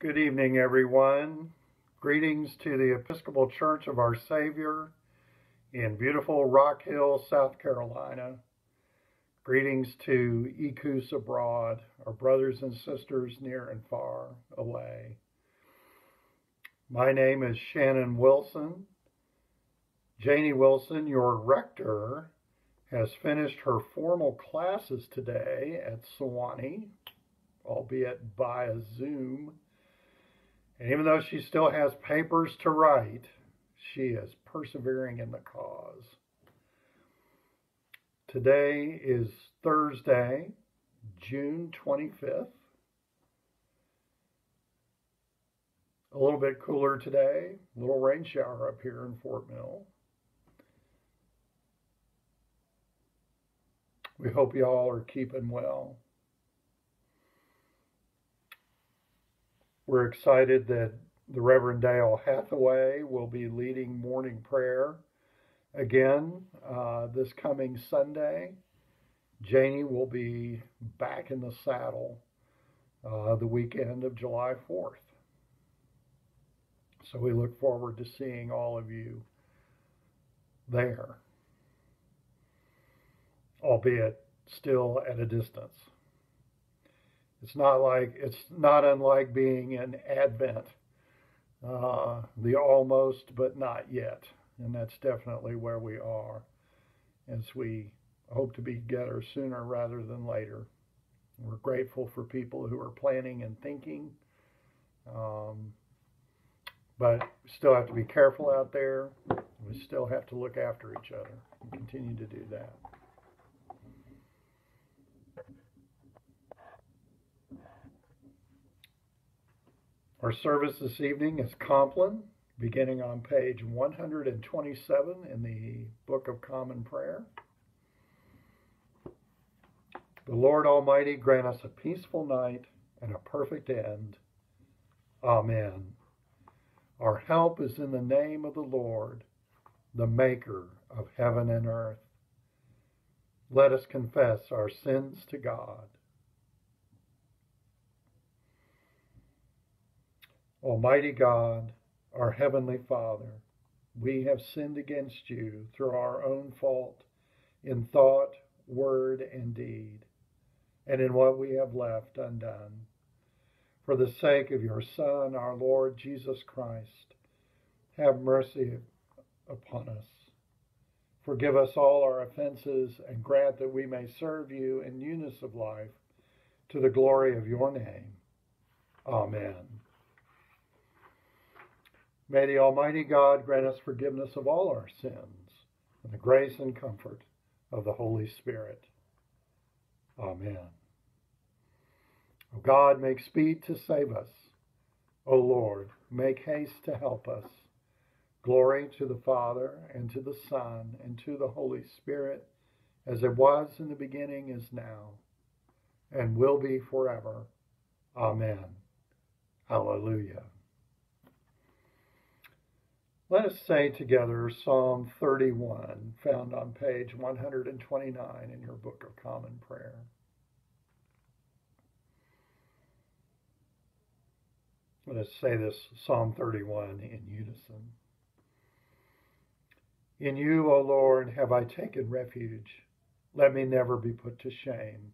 Good evening, everyone. Greetings to the Episcopal Church of Our Saviour in beautiful Rock Hill, South Carolina. Greetings to ECUS abroad, our brothers and sisters near and far away. My name is Shannon Wilson. Janie Wilson, your rector, has finished her formal classes today at Sewanee, albeit via Zoom. And even though she still has papers to write, she is persevering in the cause. Today is Thursday, June 25th. A little bit cooler today, little rain shower up here in Fort Mill. We hope y'all are keeping well. We're excited that the Reverend Dale Hathaway will be leading morning prayer again uh, this coming Sunday. Janie will be back in the saddle uh, the weekend of July 4th. So we look forward to seeing all of you there, albeit still at a distance. It's not like it's not unlike being in Advent, uh, the almost but not yet, and that's definitely where we are as we hope to be together sooner rather than later. We're grateful for people who are planning and thinking, um, but still have to be careful out there. We still have to look after each other and continue to do that. Our service this evening is Compline, beginning on page 127 in the Book of Common Prayer. The Lord Almighty grant us a peaceful night and a perfect end. Amen. Our help is in the name of the Lord, the Maker of heaven and earth. Let us confess our sins to God. Almighty God, our Heavenly Father, we have sinned against you through our own fault in thought, word, and deed, and in what we have left undone. For the sake of your Son, our Lord Jesus Christ, have mercy upon us. Forgive us all our offenses and grant that we may serve you in newness of life to the glory of your name. Amen. May the Almighty God grant us forgiveness of all our sins and the grace and comfort of the Holy Spirit. Amen. O God, make speed to save us. O Lord, make haste to help us. Glory to the Father, and to the Son, and to the Holy Spirit, as it was in the beginning, is now, and will be forever. Amen. Hallelujah. Let us say together Psalm 31, found on page 129 in your Book of Common Prayer. Let us say this Psalm 31 in unison. In you, O Lord, have I taken refuge. Let me never be put to shame.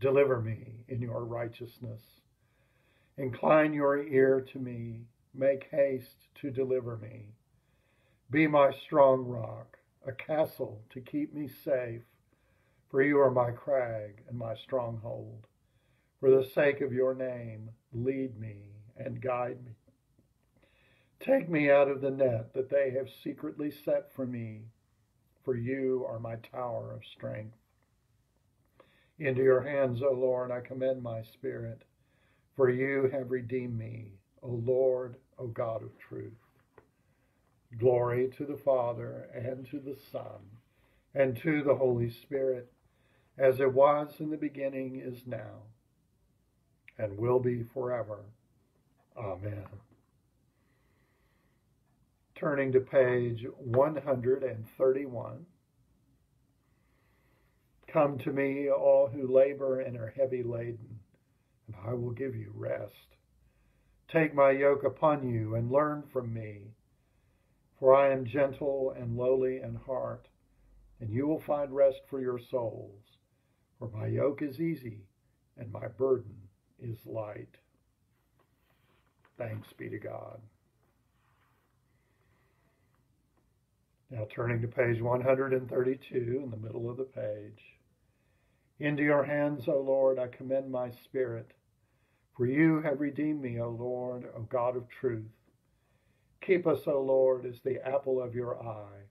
Deliver me in your righteousness. Incline your ear to me Make haste to deliver me. Be my strong rock, a castle to keep me safe, for you are my crag and my stronghold. For the sake of your name, lead me and guide me. Take me out of the net that they have secretly set for me, for you are my tower of strength. Into your hands, O Lord, I commend my spirit, for you have redeemed me O Lord, O God of truth. Glory to the Father, and to the Son, and to the Holy Spirit, as it was in the beginning, is now, and will be forever. Amen. Turning to page 131. Come to me, all who labor and are heavy laden, and I will give you rest. Take my yoke upon you and learn from me, for I am gentle and lowly in heart, and you will find rest for your souls. For my yoke is easy and my burden is light. Thanks be to God. Now turning to page 132 in the middle of the page. Into your hands, O Lord, I commend my spirit. For you have redeemed me, O Lord, O God of truth. Keep us, O Lord, as the apple of your eye.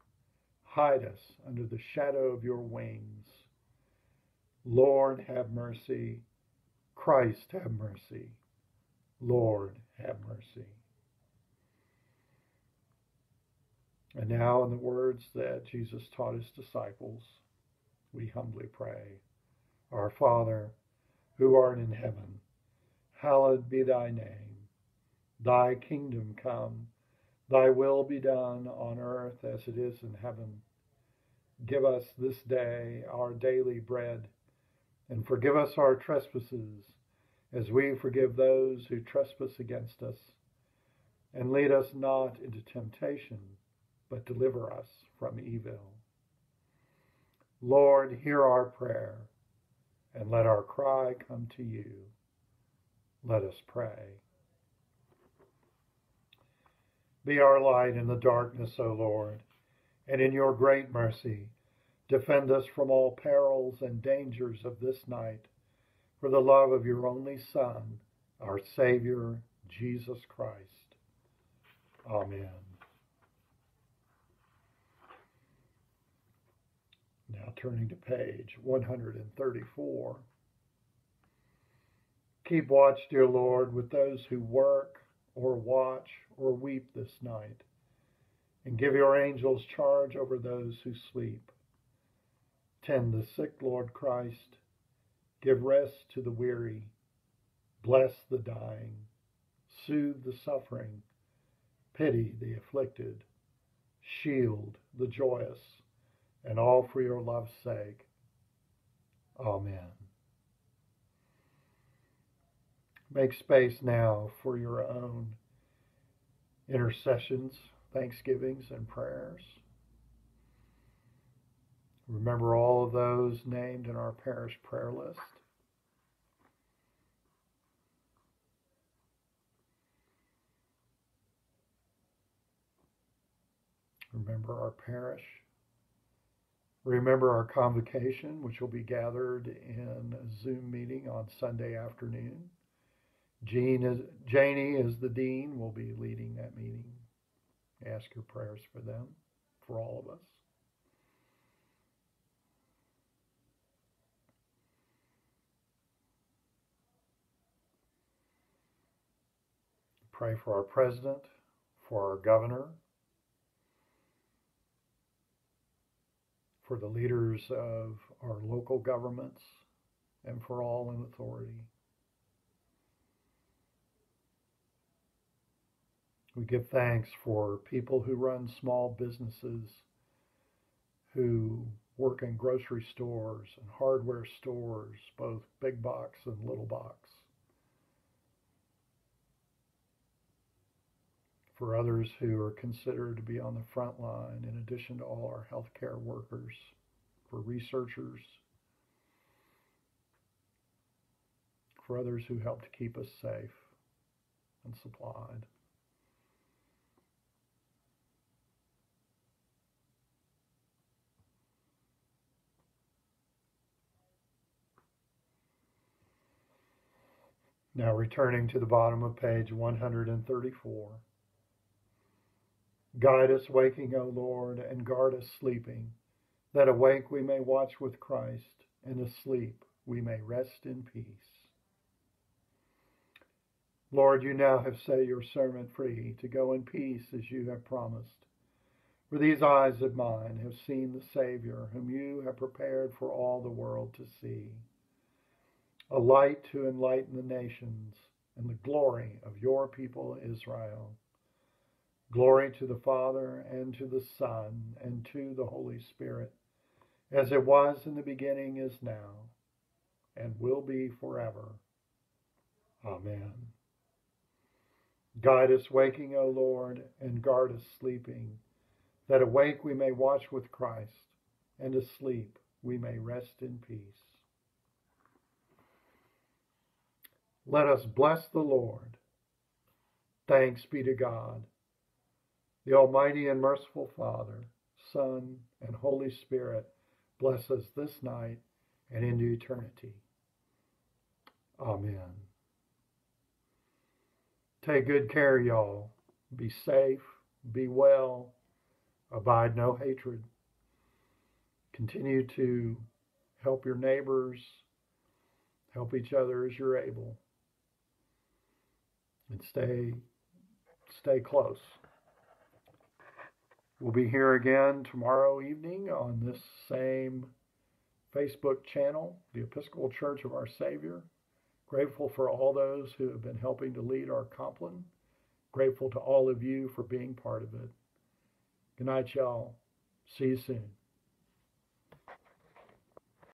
Hide us under the shadow of your wings. Lord, have mercy. Christ, have mercy. Lord, have mercy. And now, in the words that Jesus taught his disciples, we humbly pray Our Father, who art in heaven, hallowed be thy name. Thy kingdom come, thy will be done on earth as it is in heaven. Give us this day our daily bread, and forgive us our trespasses, as we forgive those who trespass against us. And lead us not into temptation, but deliver us from evil. Lord, hear our prayer, and let our cry come to you. Let us pray. Be our light in the darkness, O Lord, and in your great mercy, defend us from all perils and dangers of this night, for the love of your only Son, our Savior, Jesus Christ. Amen. Now turning to page 134. Keep watch, dear Lord, with those who work or watch or weep this night, and give your angels charge over those who sleep. Tend the sick, Lord Christ. Give rest to the weary. Bless the dying. Soothe the suffering. Pity the afflicted. Shield the joyous. And all for your love's sake. Amen. Make space now for your own intercessions, thanksgivings, and prayers. Remember all of those named in our parish prayer list. Remember our parish. Remember our convocation, which will be gathered in a Zoom meeting on Sunday afternoon. Jean is, Janie is the dean, will be leading that meeting. Ask your prayers for them, for all of us. Pray for our president, for our governor, for the leaders of our local governments, and for all in authority. We give thanks for people who run small businesses, who work in grocery stores and hardware stores, both big box and little box. For others who are considered to be on the front line, in addition to all our healthcare workers, for researchers, for others who help to keep us safe and supplied. Now returning to the bottom of page 134. Guide us waking, O Lord, and guard us sleeping, that awake we may watch with Christ, and asleep we may rest in peace. Lord, you now have set your servant free to go in peace as you have promised. For these eyes of mine have seen the Savior, whom you have prepared for all the world to see a light to enlighten the nations, and the glory of your people Israel. Glory to the Father, and to the Son, and to the Holy Spirit, as it was in the beginning, is now, and will be forever. Amen. Guide us waking, O Lord, and guard us sleeping, that awake we may watch with Christ, and asleep we may rest in peace. Let us bless the Lord. Thanks be to God, the Almighty and merciful Father, Son, and Holy Spirit, bless us this night and into eternity. Amen. Take good care, y'all. Be safe, be well, abide no hatred. Continue to help your neighbors, help each other as you're able, and stay stay close. We'll be here again tomorrow evening on this same Facebook channel, the Episcopal Church of Our Saviour. Grateful for all those who have been helping to lead our Compline. Grateful to all of you for being part of it. Good night, y'all. See you soon.